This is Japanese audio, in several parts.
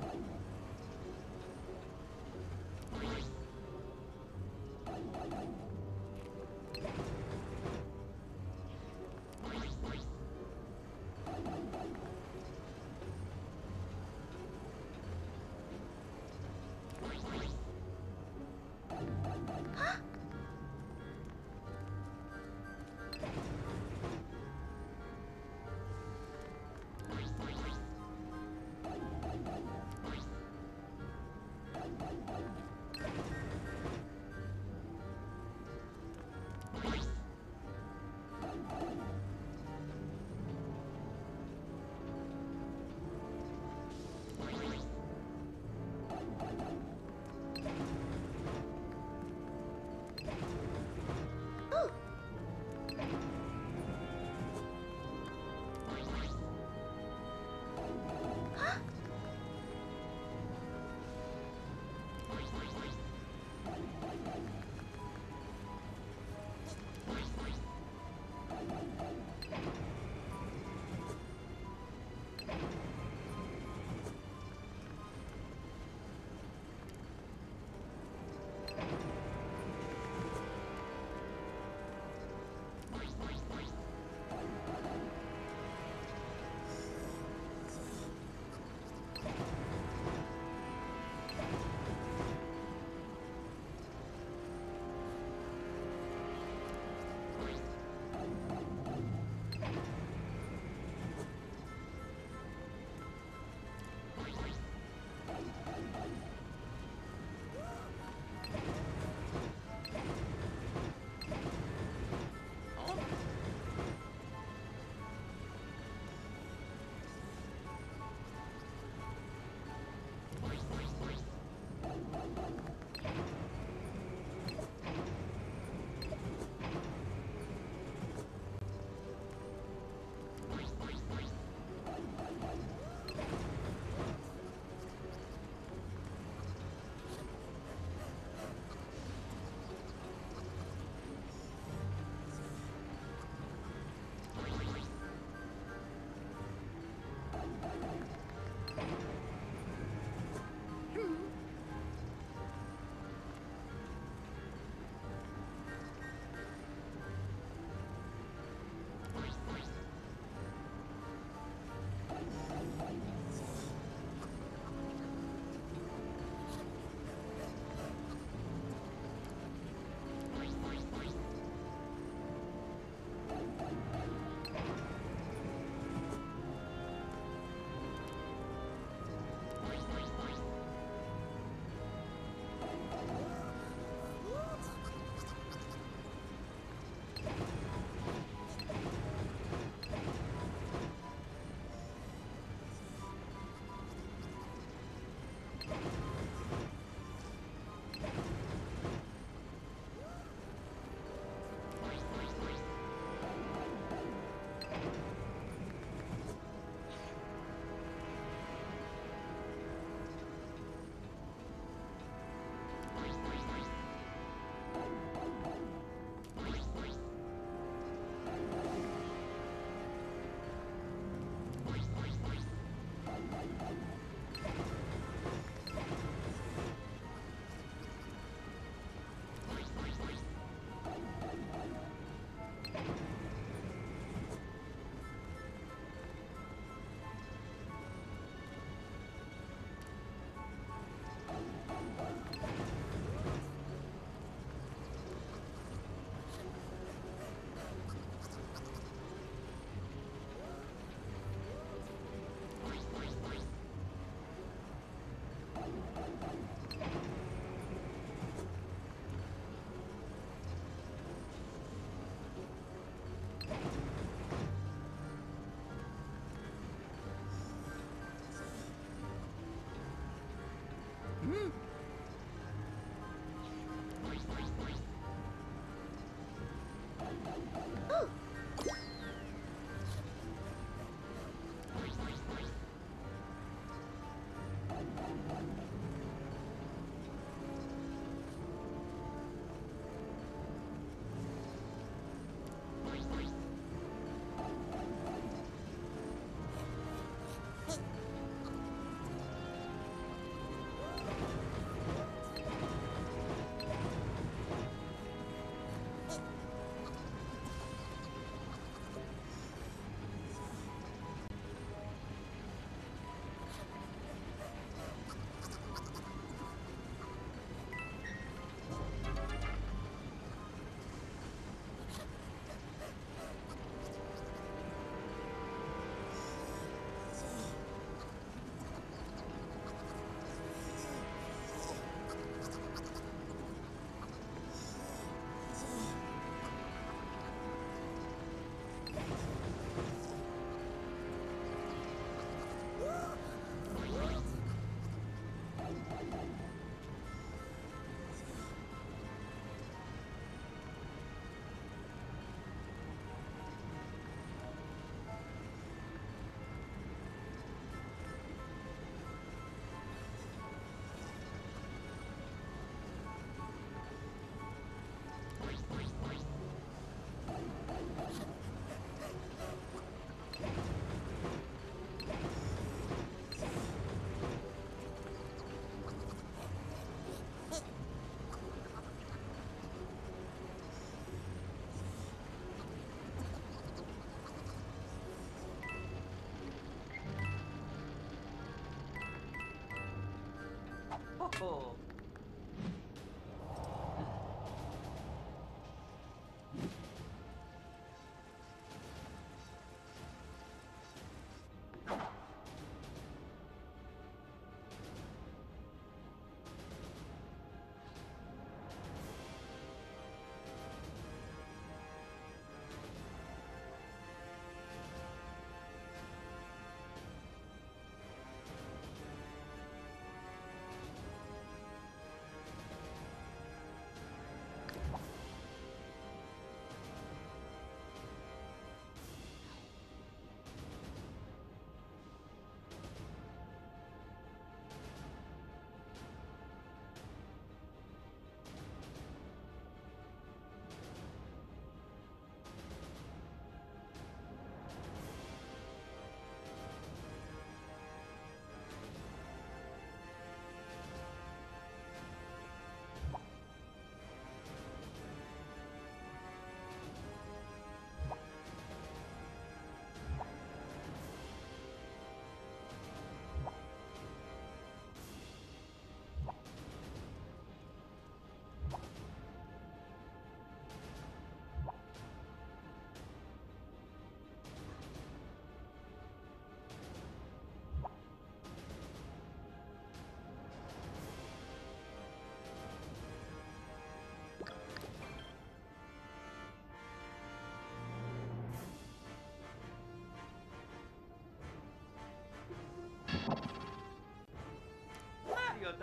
はい。Oh.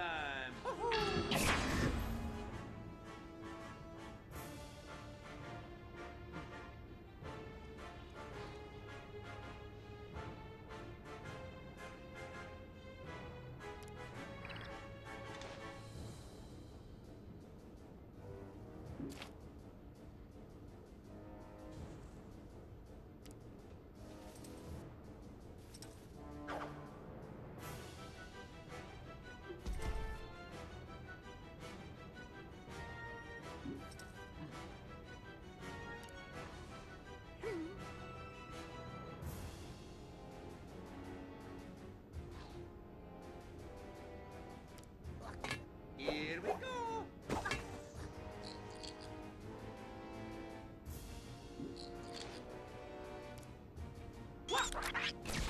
Time! はい。